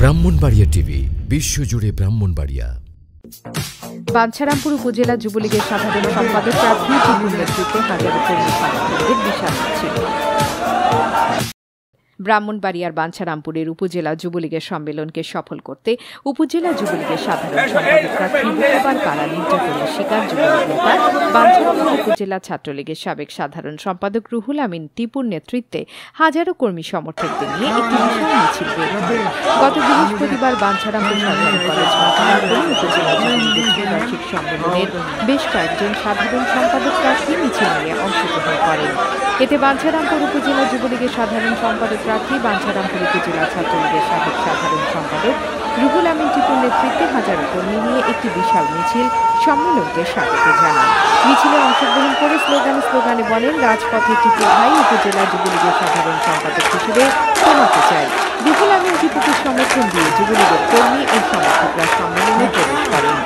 Brahmanbaria TV, বিশ্বজুড়ে ব্রাহ্মণবাড়িয়া। বাঞ্ছারামপুর উপজেলা যুবলীগের সাধারণ সম্পাদক প্রার্থী নেতৃত্বে হাজারো কর্মী সমর্থকদের বিশাল ছিল ব্রাহ্মণবাড়িয়ার বাঞ্ছারামপুরের উপজেলা যুবলীগের সম্মেলনকে সফল করতে উপজেলা যুবলীগের সাধারণ সম্পাদক নির্যাতনের শিকার যুবলীগ নেতা, বাঞ্ছারামপুর উপজেলা ছাত্রলীগের সাবেক সাধারণ সম্পাদক রুহুল আমিন টিপুর নেতৃত্বে হাজারো কর্মী সমর্থকদের নিয়ে একটি বিশাল মিছিল বের গত বৃহস্পতিবার বাঞ্ছারামপুর সরকারি কলেজ ত্রিবার্ষিক সম্মেলনের বেশ কয়েকজন সাধারণ সম্পাদক প্রার্থী মিছিল নিয়ে অংশগ্রহণ করেন। এতে বাঞ্ছারামপুর উপজেলা যুবলীগের সাধারণ সম্পাদক প্রার্থী বাঞ্ছারামপুর উপজেলা ছাত্রলীগের সাবেক সাধারণ সম্পাদক রুহুল আমিন টিপুর নেতৃত্বে হাজারো কর্মী নিয়ে একটি বিশাল মিছিল সম্মেলনকে স্বাগত জানান। মিছিলে অংশগ্রহণ করে স্লোগানে স্লোগানে বলেন, রাজপথে টিপু ভাই উপজেলা যুবলীগের সাধারণ সম্পাদক হিসেবে তোমাকে চাই। রুহুল আমিন টিপুকে সমর্থন দিয়ে যুবলীগের কর্মী ও সমর্থকরা সম্মেলনে প্রবেশ করেন।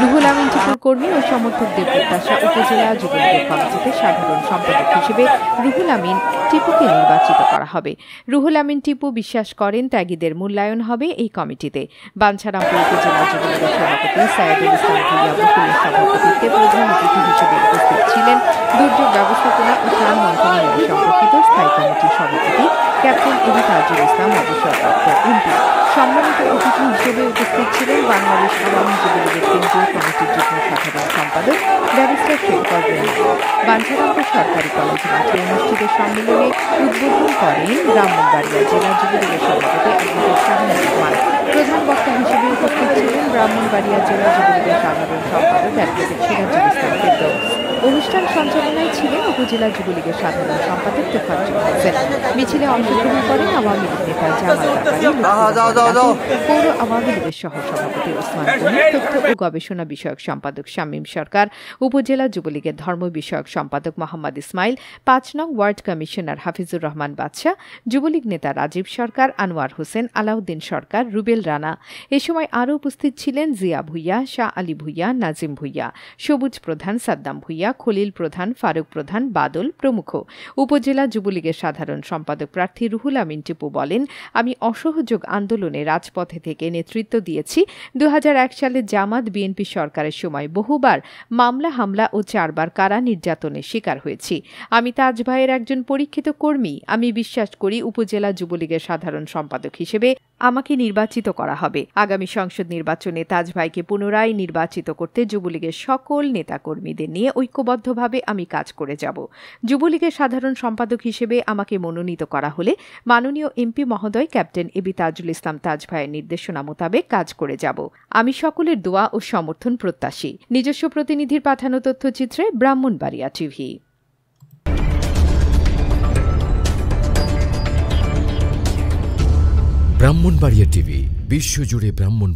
রুহুল আমিন টিপুর কর্মী ও সমর্থকদের প্রত্যাশা উপজেলা যুবলীগের কমিটিতে সাধারণ সম্পাদক হিসেবে রুহুল আমিন টিপুকে নির্বাচিত করা হবে। রুহুল আমিন টিপু বিশ্বাস করেন ত্যাগীদের মূল্যায়ন হবে এই কমিটিতে। বাঞ্ছারামপুর উপজেলা যুবলীগের সভাপতি সাইদুল ইসলাম ভুইয়া বকুলের সভাপতিত্বে প্রধান অতিথি হিসেবে উপস্থিত ছিলেন দুর্যোগ ব্যবস্থাপনা ও ত্রাণ মন্ত্রণালয় সম্পর্কিত স্থায়ী কমিটির সভাপতি ক্যাপ্টেন এবি তাজুল ইসলাম অবসরপ্রাপ্ত এমপি। সম্মানিত অতিথি হিসেবে উপস্থিত ছিলেন বাংলাদেশ আওয়ামী যুবলীগের কেন্দ্রীয় ব্যারিস্টার শেখর বাঞ্ছারামপুর সরকারি কলেজ মাঠে অনুষ্ঠিত সম্মেলনে উদ্বোধন করেন ব্রাহ্মণবাড়িয়া জেলা যুবলীগের সভাপতি শাহানুর রহমান প্রধান বক্তা হিসেবে উপস্থিত ছিলেন ব্রাহ্মণবাড়িয়া জেলা যুবলীগের সাধারণ সম্পাদক অ্যাডভোকেট সিরাজুল ইসলাম অনুষ্ঠান সঞ্চালনায় ছিলেন উপজেলা যুবলীগের সাধারণ সম্পাদক তোফাজ্জল হোসেন মিছিলে অংশগ্রহণ করেন আওয়ামী লীগ নেতা জামাল পৌর আওয়ামী লীগের সহ সভাপতি ওসমান তথ্য ও গবেষণা বিষয়ক সম্পাদক শামীম সরকার উপজেলা যুবলীগের ধর্ম বিষয়ক সম্পাদক মোহাম্মদ ইসমাইল পাঁচ নং ওয়ার্ড কমিশনার হাফিজুর রহমান বাদশাহ যুবলীগ নেতা রাজীব সরকার আনোয়ার হোসেন আলাউদ্দিন সরকার রুবেল রানা। এ সময় আরও উপস্থিত ছিলেন জিয়া ভুইয়া শাহ আলী ভুইয়া নাজিম ভুইয়া সবুজ প্রধান সাদ্দাম ভুইয়া খলিল প্রধান, ফারুক প্রধান, বাদল প্রমুখ। উপজেলা যুবলীগের সাধারণ সম্পাদক প্রার্থী রুহুল আমিন টিপু বলেন, আমি অসহযোগ আন্দোলনে রাজপথে থেকে নেতৃত্ব দিয়েছি। দু সালে জামাত বিএনপি সরকারের সময় বহুবার মামলা, হামলা ও চারবার কারা নির্যাতনের শিকার হয়েছি। আমি তাজ ভাইয়ের একজন পরীক্ষিত কর্মী। আমি বিশ্বাস করি উপজেলা যুবলীগের সাধারণ সম্পাদক হিসেবে আমাকে নির্বাচিত করা হবে। আগামী সংসদ নির্বাচনে তাজ ভাইকে পুনরায় নির্বাচিত করতে যুবলীগের সকল নেতাকর্মীদের নিয়ে ঐক্যবদ্ধভাবে আমি কাজ করে যাব। যুবলীগের সাধারণ সম্পাদক হিসেবে আমাকে মনোনীত করা হলে মাননীয় এমপি মহোদয়, ক্যাপ্টেন এবি তাজুল ইসলাম তাজ ভাইয়ের নির্দেশনা মোতাবেক কাজ করে যাব। আমি সকলের দোয়া ও সমর্থন প্রত্যাশী। নিজস্ব প্রতিনিধির পাঠানো তথ্যচিত্রে ব্রাহ্মণবাড়িয়া টিভি। ব্রাহ্মণবাড়িয়া টিভি বিশ্বজুড়ে ব্রাহ্মণ